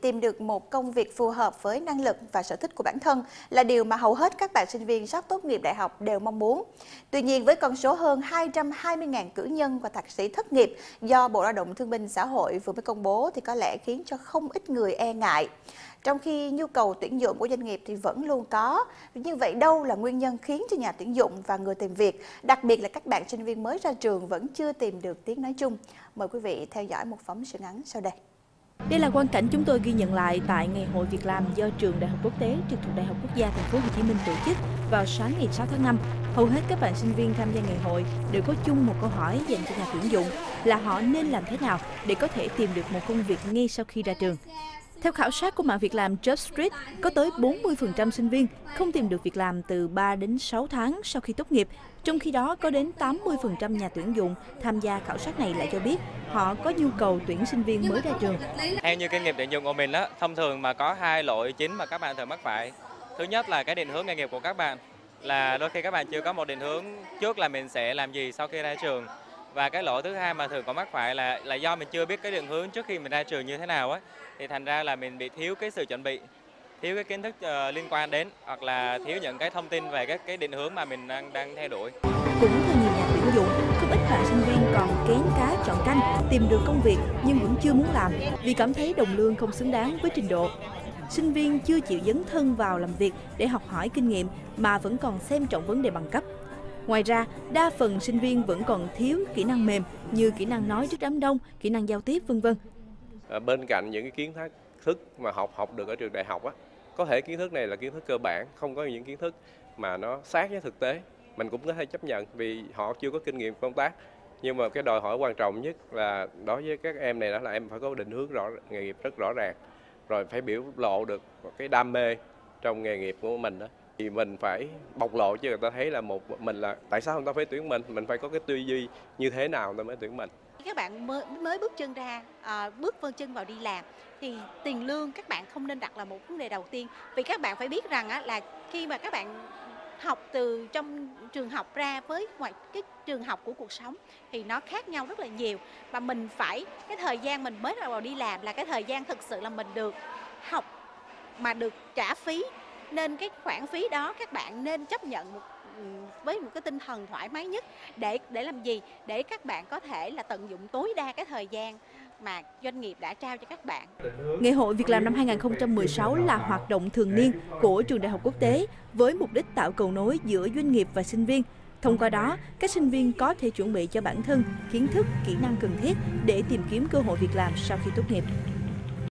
Tìm được một công việc phù hợp với năng lực và sở thích của bản thân là điều mà hầu hết các bạn sinh viên sắp tốt nghiệp đại học đều mong muốn. Tuy nhiên, với con số hơn 220.000 cử nhân và thạc sĩ thất nghiệp do Bộ Lao động Thương binh Xã hội vừa mới công bố thì có lẽ khiến cho không ít người e ngại. Trong khi nhu cầu tuyển dụng của doanh nghiệp thì vẫn luôn có. Như vậy đâu là nguyên nhân khiến cho nhà tuyển dụng và người tìm việc, đặc biệt là các bạn sinh viên mới ra trường vẫn chưa tìm được tiếng nói chung? Mời quý vị theo dõi một phóng sự ngắn sau đây. Đây là quan cảnh chúng tôi ghi nhận lại tại ngày hội việc làm do trường Đại học Quốc tế trực thuộc Đại học Quốc gia Thành phố Hồ Chí Minh tổ chức vào sáng ngày 6 tháng 5. Hầu hết các bạn sinh viên tham gia ngày hội đều có chung một câu hỏi dành cho nhà tuyển dụng là họ nên làm thế nào để có thể tìm được một công việc ngay sau khi ra trường. Theo khảo sát của mạng việc làm JobStreet, có tới 40% sinh viên không tìm được việc làm từ 3 đến 6 tháng sau khi tốt nghiệp. Trong khi đó, có đến 80% nhà tuyển dụng tham gia khảo sát này lại cho biết họ có nhu cầu tuyển sinh viên mới ra trường. Theo như kinh nghiệm tuyển dụng của mình, đó, thông thường mà có hai lỗi chính mà các bạn thường mắc phải. Thứ nhất là cái định hướng nghề nghiệp của các bạn là đôi khi các bạn chưa có một định hướng trước là mình sẽ làm gì sau khi ra trường và cái lỗi thứ hai mà thường có mắc phải là là do mình chưa biết cái định hướng trước khi mình ra trường như thế nào á thì thành ra là mình bị thiếu cái sự chuẩn bị thiếu cái kiến thức uh, liên quan đến hoặc là thiếu những cái thông tin về các cái định hướng mà mình đang đang theo đuổi. Cũng theo nhiều nhà tuyển dụng, không ít bạn sinh viên còn kén cá chọn canh, tìm được công việc nhưng vẫn chưa muốn làm vì cảm thấy đồng lương không xứng đáng với trình độ. Sinh viên chưa chịu dấn thân vào làm việc để học hỏi kinh nghiệm mà vẫn còn xem trọng vấn đề bằng cấp. Ngoài ra, đa phần sinh viên vẫn còn thiếu kỹ năng mềm như kỹ năng nói trước đám đông, kỹ năng giao tiếp vân vân. Ờ, bên cạnh những cái kiến thức mà học học được ở trường đại học á, có thể kiến thức này là kiến thức cơ bản, không có những kiến thức mà nó sát với thực tế. Mình cũng có thể chấp nhận vì họ chưa có kinh nghiệm công tác. Nhưng mà cái đòi hỏi quan trọng nhất là đối với các em này đó là em phải có định hướng rõ nghề nghiệp rất rõ ràng, rồi phải biểu lộ được cái đam mê trong nghề nghiệp của mình đó thì mình phải bộc lộ cho người ta thấy là một mình là tại sao người ta phải tuyển mình? Mình phải có cái tư duy như thế nào người ta mới tuyển mình? Các bạn mới, mới bước chân ra à, bước vươn chân vào đi làm thì tiền lương các bạn không nên đặt là một vấn đề đầu tiên. Vì các bạn phải biết rằng á, là khi mà các bạn học từ trong trường học ra với ngoài cái trường học của cuộc sống thì nó khác nhau rất là nhiều. Và mình phải cái thời gian mình mới vào đi làm là cái thời gian thực sự là mình được học mà được trả phí nên cái khoản phí đó các bạn nên chấp nhận một ừ, với một cái tinh thần thoải mái nhất để để làm gì để các bạn có thể là tận dụng tối đa cái thời gian mà doanh nghiệp đã trao cho các bạn. Ngày hội Việc làm năm 2016 là hoạt động thường niên của trường đại học quốc tế với mục đích tạo cầu nối giữa doanh nghiệp và sinh viên. Thông qua đó, các sinh viên có thể chuẩn bị cho bản thân kiến thức, kỹ năng cần thiết để tìm kiếm cơ hội việc làm sau khi tốt nghiệp.